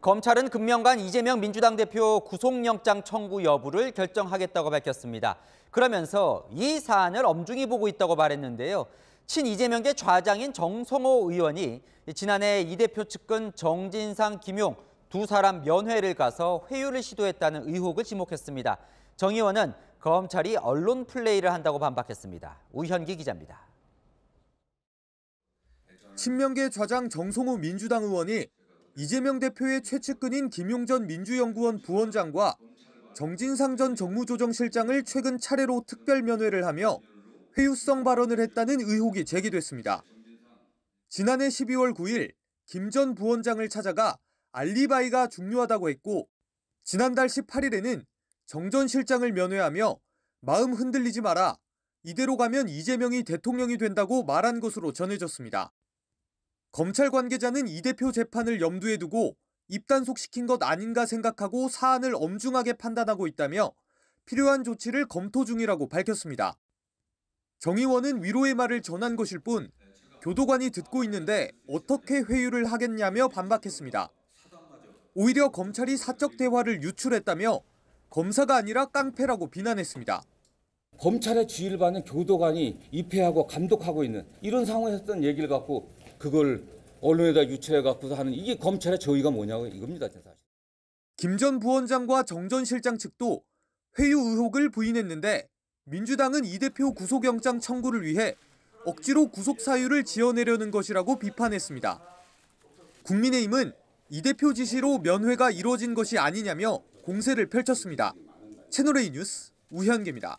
검찰은 금명간 이재명 민주당 대표 구속영장 청구 여부를 결정하겠다고 밝혔습니다. 그러면서 이 사안을 엄중히 보고 있다고 말했는데요. 친 이재명계 좌장인 정성호 의원이 지난해 이 대표 측근 정진상, 김용 두 사람 면회를 가서 회유를 시도했다는 의혹을 지목했습니다. 정 의원은 검찰이 언론 플레이를 한다고 반박했습니다. 우현기 기자입니다. 친명계 좌장 정성호 민주당 의원이 이재명 대표의 최측근인 김용전 민주연구원 부원장과 정진상 전 정무조정실장을 최근 차례로 특별 면회를 하며 회유성 발언을 했다는 의혹이 제기됐습니다. 지난해 12월 9일 김 전 부원장을 찾아가 알리바이가 중요하다고 했고 지난달 18일에는 정 전 실장을 면회하며 마음 흔들리지 마라. 이대로 가면 이재명이 대통령이 된다고 말한 것으로 전해졌습니다. 검찰 관계자는 이 대표 재판을 염두에 두고 입단속시킨 것 아닌가 생각하고 사안을 엄중하게 판단하고 있다며 필요한 조치를 검토 중이라고 밝혔습니다. 정 의원은 위로의 말을 전한 것일 뿐 교도관이 듣고 있는데 어떻게 회유를 하겠냐며 반박했습니다. 오히려 검찰이 사적 대화를 유출했다며 검사가 아니라 깡패라고 비난했습니다. 검찰의 지휘를 받는 교도관이 입회하고 감독하고 있는 이런 상황에서 했던 얘기를 갖고 그걸 언론에다 유출해 갖고서 하는 이게 검찰의 저희가 뭐냐고 이겁니다, 사실. 김 전 부원장과 정 전 실장 측도 회유 의혹을 부인했는데 민주당은 이 대표 구속영장 청구를 위해 억지로 구속 사유를 지어내려는 것이라고 비판했습니다. 국민의힘은 이 대표 지시로 면회가 이루어진 것이 아니냐며 공세를 펼쳤습니다. 채널A 뉴스 우현계입니다.